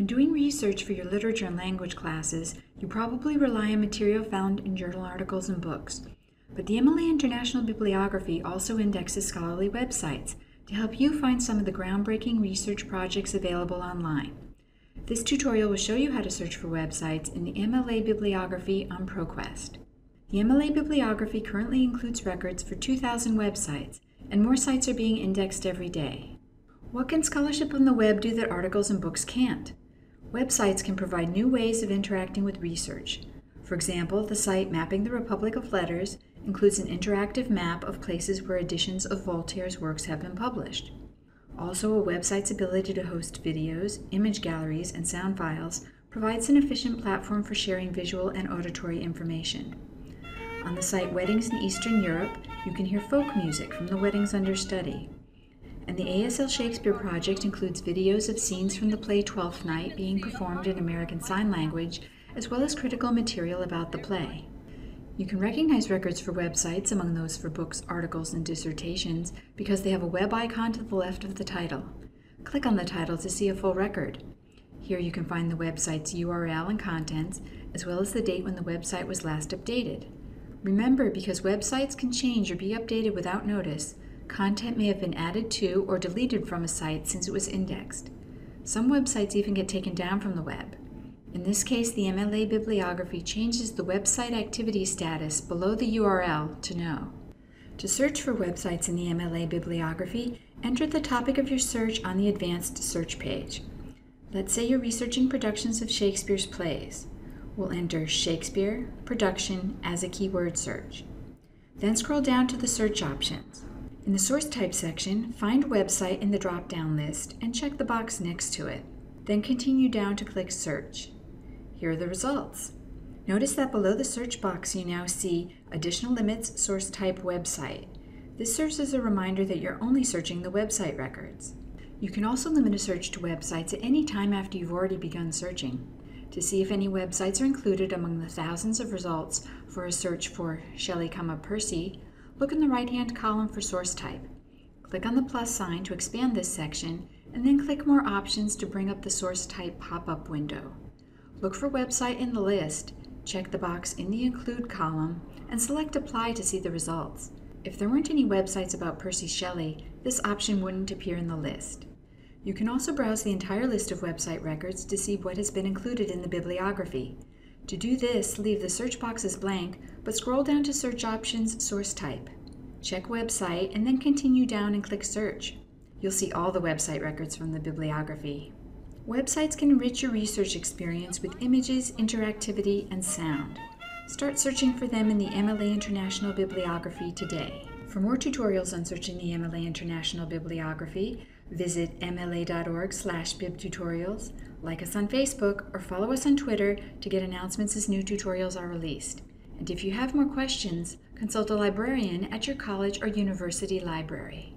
When doing research for your literature and language classes, you probably rely on material found in journal articles and books. But the MLA International Bibliography also indexes scholarly websites to help you find some of the groundbreaking research projects available online. This tutorial will show you how to search for websites in the MLA Bibliography on ProQuest. The MLA Bibliography currently includes records for 2,000 websites, and more sites are being indexed every day. What can scholarship on the web do that articles and books can't? Websites can provide new ways of interacting with research. For example, the site Mapping the Republic of Letters includes an interactive map of places where editions of Voltaire's works have been published. Also, a website's ability to host videos, image galleries, and sound files provides an efficient platform for sharing visual and auditory information. On the site Weddings in Eastern Europe, you can hear folk music from the weddings under study and the ASL Shakespeare Project includes videos of scenes from the play Twelfth Night being performed in American Sign Language, as well as critical material about the play. You can recognize records for websites among those for books, articles, and dissertations because they have a web icon to the left of the title. Click on the title to see a full record. Here you can find the website's URL and contents, as well as the date when the website was last updated. Remember, because websites can change or be updated without notice, Content may have been added to or deleted from a site since it was indexed. Some websites even get taken down from the web. In this case, the MLA bibliography changes the website activity status below the URL to no. To search for websites in the MLA bibliography, enter the topic of your search on the advanced search page. Let's say you're researching productions of Shakespeare's plays. We'll enter Shakespeare production as a keyword search. Then scroll down to the search options. In the source type section, find website in the drop-down list and check the box next to it. Then continue down to click search. Here are the results. Notice that below the search box you now see additional limits source type website. This serves as a reminder that you're only searching the website records. You can also limit a search to websites at any time after you've already begun searching. To see if any websites are included among the thousands of results for a search for Shelley, Percy, Look in the right-hand column for source type. Click on the plus sign to expand this section, and then click More Options to bring up the source type pop-up window. Look for website in the list, check the box in the Include column, and select Apply to see the results. If there weren't any websites about Percy Shelley, this option wouldn't appear in the list. You can also browse the entire list of website records to see what has been included in the bibliography. To do this, leave the search boxes blank, but scroll down to Search Options Source Type. Check Website, and then continue down and click Search. You'll see all the website records from the bibliography. Websites can enrich your research experience with images, interactivity, and sound. Start searching for them in the MLA International Bibliography today. For more tutorials on searching the MLA International Bibliography, visit mla.org slash bibtutorials, like us on Facebook, or follow us on Twitter to get announcements as new tutorials are released. And if you have more questions, consult a librarian at your college or university library.